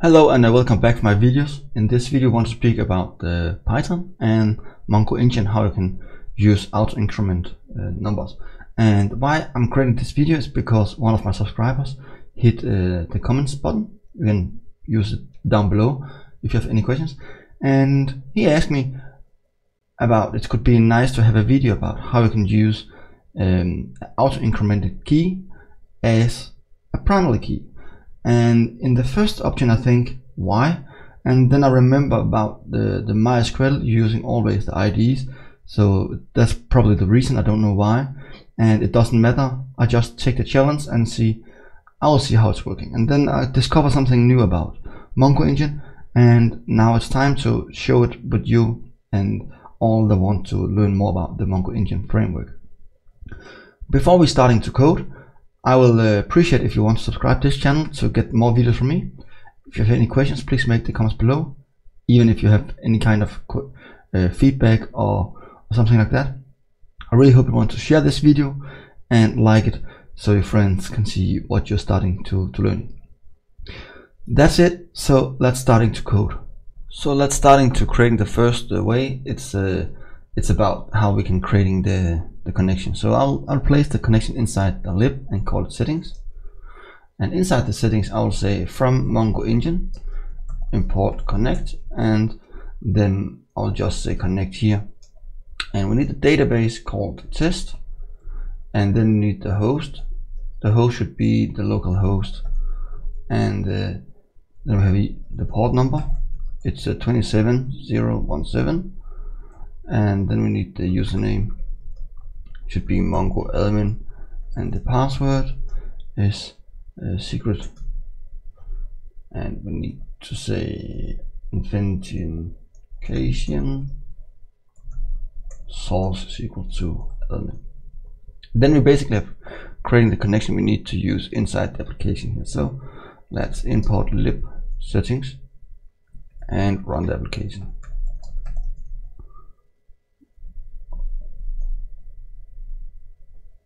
Hello and uh, welcome back to my videos. In this video I want to speak about uh, Python and Mongo Engine, how you can use auto increment uh, numbers. And why I'm creating this video is because one of my subscribers hit uh, the comments button. You can use it down below if you have any questions. And he asked me about it could be nice to have a video about how you can use um, auto incremented key as a primary key and in the first option I think why? And then I remember about the, the MySQL using always the IDs so that's probably the reason. I don't know why. And it doesn't matter. I just take the challenge and see I'll see how it's working. And then I discover something new about Mongo engine. And now it's time to show it with you and all that want to learn more about the Mongo engine framework. Before we starting to code I will uh, appreciate if you want to subscribe to this channel to get more videos from me. If you have any questions, please make the comments below. Even if you have any kind of uh, feedback or, or something like that. I really hope you want to share this video and like it so your friends can see what you're starting to, to learn. That's it. So let's starting to code. So let's starting to creating the first way. It's uh, it's about how we can creating the the connection. So I'll, I'll place the connection inside the lib and call it settings. And inside the settings, I'll say from Mongo engine, import connect, and then I'll just say connect here. And we need a database called test, and then we need the host. The host should be the local host, and uh, then we have the port number. It's a 27017, and then we need the username should be Mongo admin and the password is uh, secret. And we need to say authentication source is equal to admin. Then we basically have creating the connection we need to use inside the application here. So let's import lib settings and run the application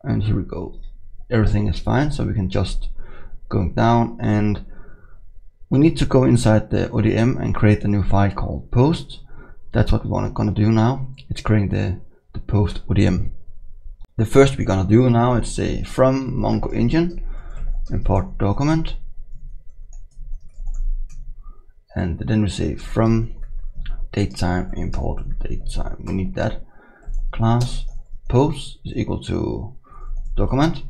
and here we go. Everything is fine so we can just go down. And we need to go inside the ODM and create a new file called post. That's what we want to gonna do now. It's creating the, the post ODM the first we're gonna do now is say from Mongo engine import document. And then we say from datetime import datetime we need that. Class post is equal to document.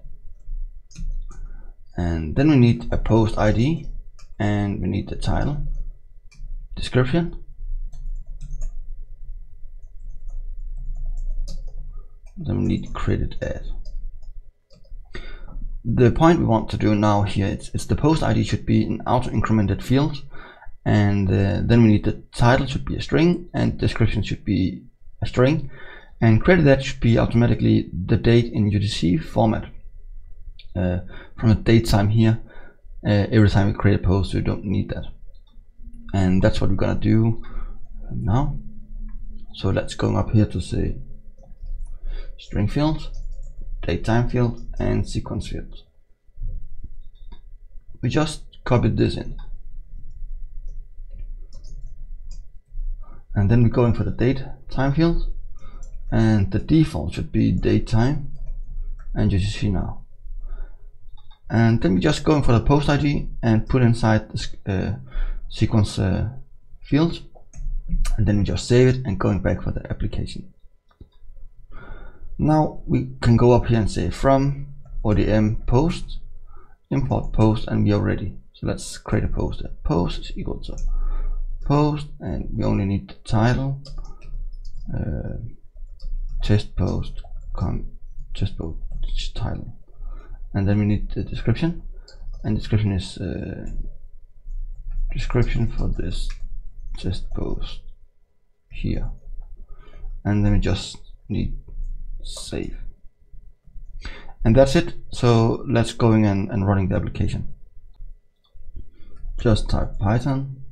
And then we need a post ID and we need the title description. Then we need created at the point we want to do now here is, is the post ID should be an auto incremented field and uh, then we need the title should be a string and description should be a string and credit that should be automatically the date in UTC format. Uh, from the date time here uh, every time we create a post we don't need that. And that's what we're gonna do now. So let's go up here to say string field date time field and sequence field. We just copied this in. And then we're going for the date time field and the default should be datetime and you see now. And then we just going for the post ID and put inside this uh, sequence uh, field. And then we just save it and going back for the application. Now we can go up here and say from ODM post import post and we are ready. So let's create a post. Post is equal to post and we only need the title uh, test post com test post title. And then we need the description. And description is uh, description for this test post here. And then we just need save. And that's it. So let's going and, and running the application. Just type python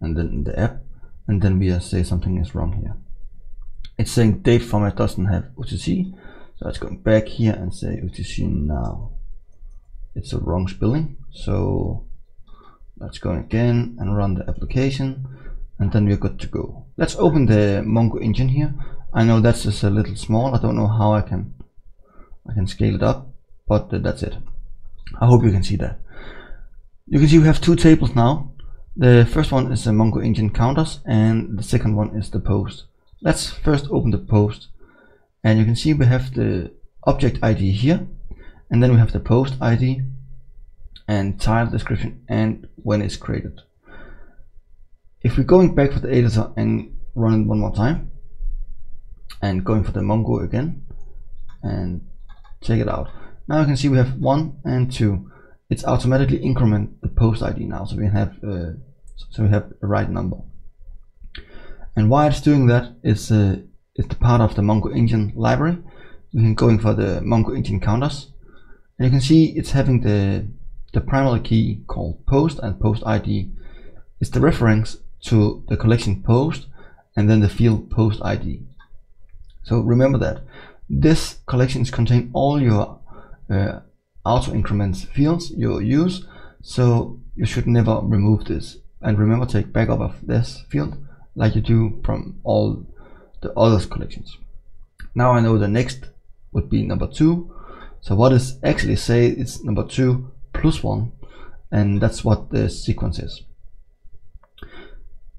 and then the app. And then we say something is wrong here it's saying date format doesn't have UTC so let's go back here and say UTC now. It's a wrong spelling. So let's go again and run the application and then we're good to go. Let's open the mongo engine here. I know that's just a little small. I don't know how i can i can scale it up but that's it. I hope you can see that. You can see we have two tables now. The first one is the mongo engine counters and the second one is the post let's first open the post and you can see we have the object id here and then we have the post id and title description and when it's created. If we're going back for the editor and run it one more time and going for the Mongo again and check it out. Now you can see we have one and two. It's automatically increment the post ID now, so we have uh, so we have the right number. And why it's doing that is uh, it's the part of the Mongo engine library. We can going for the Mongo engine counters, and you can see it's having the the primary key called post and post ID It's the reference to the collection post and then the field post ID. So remember that. This collections contain all your uh, auto increments fields you use. So you should never remove this. And remember take backup of this field like you do from all the others collections. Now I know the next would be number two so what is actually say it's number two plus 1 and that's what the sequence is.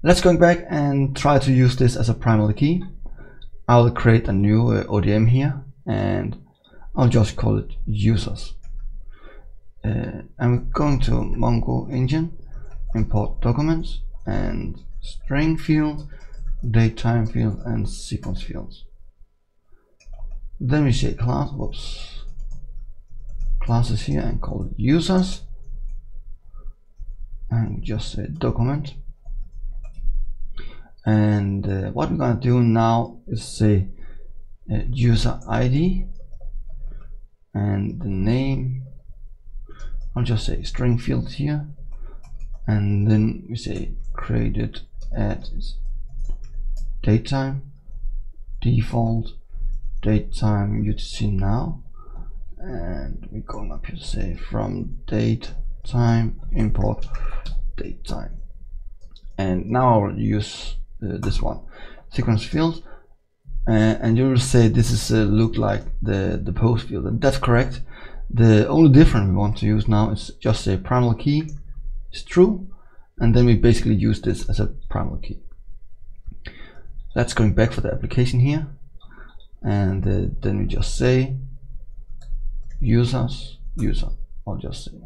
Let's go back and try to use this as a primary key. I'll create a new uh, ODM here and I'll just call it users. Uh, I'm going to Mongo engine, import documents and string field, datetime field and sequence fields. Then we say class, whoops, classes here and call it users. And just say document. And uh, what we're to do now is say uh, user ID and the name. I'll just say string field here. And then we say created at datetime default datetime UTC now. And we're going up here to say from date time import date time and now I'll use uh, this one sequence field. Uh, and you will say this is uh, look like the the post field. And that's correct. The only difference we want to use now is just a primary key. Is true and then we basically use this as a primary key. That's going back for the application here. And uh, then we just say users user I'll just say.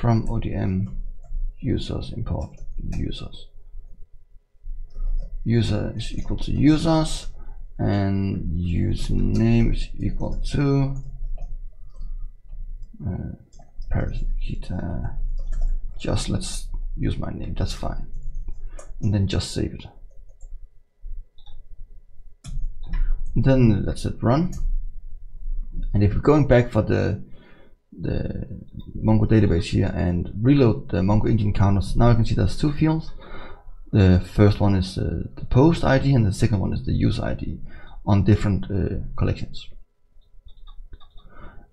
From ODM users import users. User is equal to users and username is equal to uh, Paris Nakita just let's use my name that's fine and then just save it then let's hit run and if we're going back for the the Mongo database here and reload the Mongo engine counters, now you can see there's two fields. The first one is uh, the post ID and the second one is the user ID on different uh, collections.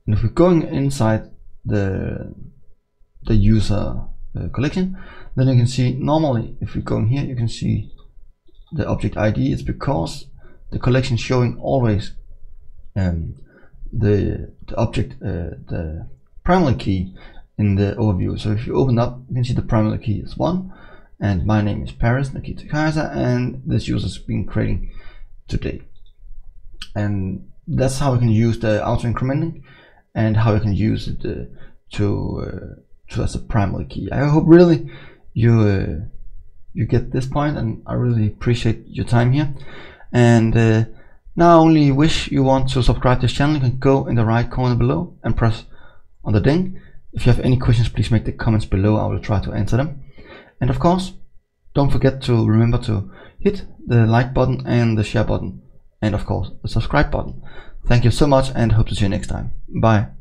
And if we're going inside the the user uh, collection, then you can see normally if we go in here, you can see the object ID is because the collection showing always um, the, the object, uh, the primary key in the overview. So if you open up, you can see the primary key is one, and my name is Paris Nakita Kejser, and this user has been creating today. And that's how we can use the auto incrementing and how you can use it uh, to uh, to as a primary key. I hope really you uh, you get this point, and I really appreciate your time here. And uh, now only wish you want to subscribe to this channel, you can go in the right corner below and press on the ding. If you have any questions, please make the comments below. I will try to answer them. And of course, don't forget to remember to hit the like button and the share button. And of course, the subscribe button. Thank you so much and hope to see you next time. Bye.